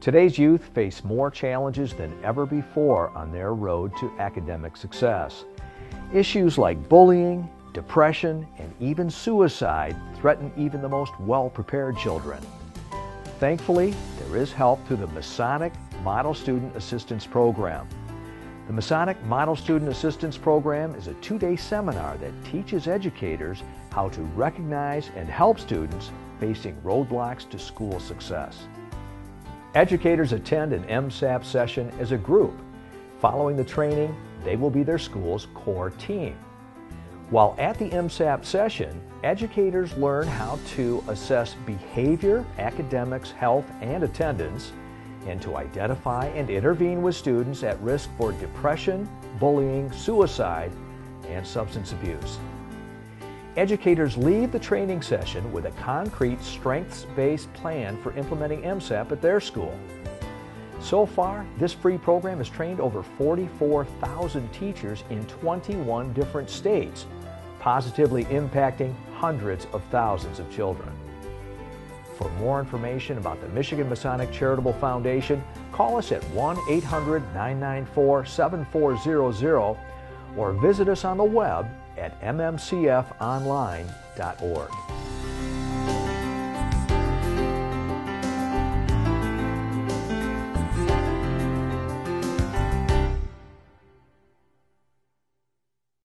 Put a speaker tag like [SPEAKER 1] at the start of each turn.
[SPEAKER 1] Today's youth face more challenges than ever before on their road to academic success. Issues like bullying, depression, and even suicide threaten even the most well-prepared children. Thankfully, there is help through the Masonic Model Student Assistance Program. The Masonic Model Student Assistance Program is a two-day seminar that teaches educators how to recognize and help students facing roadblocks to school success. Educators attend an MSAP session as a group. Following the training, they will be their school's core team. While at the MSAP session, educators learn how to assess behavior, academics, health, and attendance, and to identify and intervene with students at risk for depression, bullying, suicide, and substance abuse. Educators leave the training session with a concrete strengths-based plan for implementing MSAP at their school. So far, this free program has trained over 44,000 teachers in 21 different states, positively impacting hundreds of thousands of children. For more information about the Michigan Masonic Charitable Foundation, call us at 1-800-994-7400 or visit us on the web at mmcfonline.org.